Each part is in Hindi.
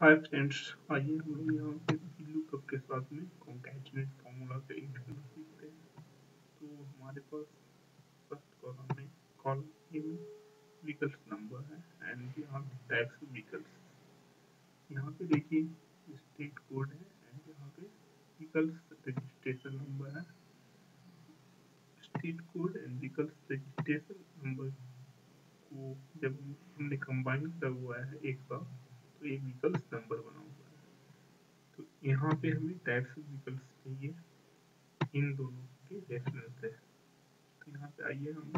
हाय फ्रेंड्स आइए हम लोग यहाँ पे कप के साथ में। कॉन्कैटिनेट फार्मूला का यूज़ करना सीखते हैं तो हमारे पास फ़र्स्ट कॉलम में कॉलम ए में व्हीकल्स नंबर है एंड यहाँ ऑफ़ व्हीकल्स यहाँ पे देखिए स्टेट कोड है एंड यहाँ पे व्हीकल्स रजिस्ट्रेशन नंबर है। State code and vehicles registration number को जब हमने कंबाइन किया हुआ है एक साथ एक व्हीकल्स नंबर बना हुआ है। तो यहाँ पे हमें टाइप्स ऑफ़ व्हीकल्स चाहिए। इन दोनों के रेफरेंस है तो यहाँ पे आइए हम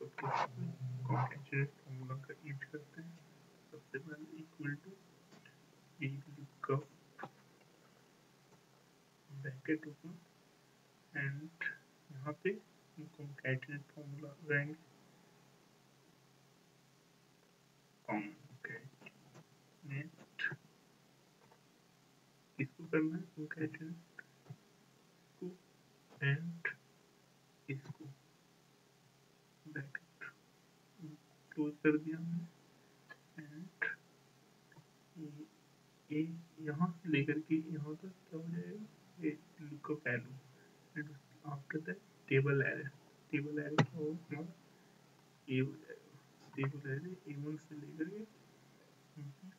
कप के में का यूज़ करते हैं। सबसे पहले equal to value cup bracket open and यहाँ पे कॉन्केटेनेट फार्मूला लगाएँगे। नेट करना है कंकैटिनेट इसको एंड इसको ब्रैकेट क्लोज कर दिया हमने एंड ये यहाँ से लेकर के यहाँ तक क्या हो जाएगा ये lookup value and after that table array table array क्या होगा हमारा ये हो जाएगा टेबल एरे ए वन से लेकर के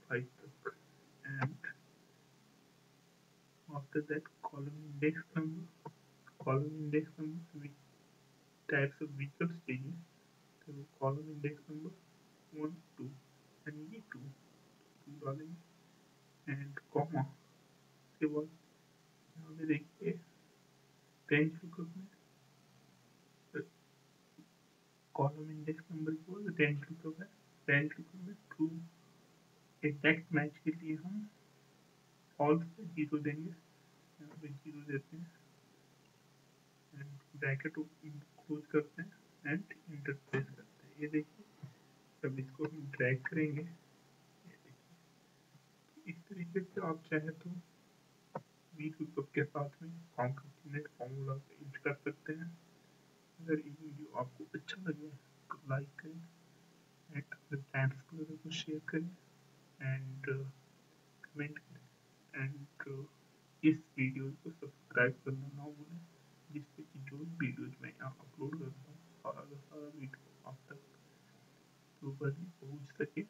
five तक. And after that column index number column index number with types of vehicles चाहिए तो column index number one two and ये two two डालेंगे and comma उसके बाद यहाँ पे देखिए range lookup में column index number के बाद range lookup है range lookup में true एग्जैक्ट मैच के लिए हम फॉल्स ज़ीरो देंगे यहाँ पे ज़ीरो देते हैं। एंड ब्रैकेट क्लोज करते हैं एंड इंटर प्रेस करते हैं। ये देखिए जब इसको हम ड्रैग करेंगे। इस तरीके से आप चाहे तो वी लुकअप के साथ में कॉन्केटिनेट फार्मूला का यूज़ कर सकते हैं। अगर ये वीडियो आपको अच्छा लगे तो लाइक करें एंड अपने फ्रेंड्स को शेयर करें एंड कमेंट करें एंड इस वीडियो को सब्सक्राइब करना ना भूलें, जिससे कि जो वीडियोज़ मैं यहाँ अपलोड करता हूँ सारा का सारा वीडियो आप तक पहुँच सके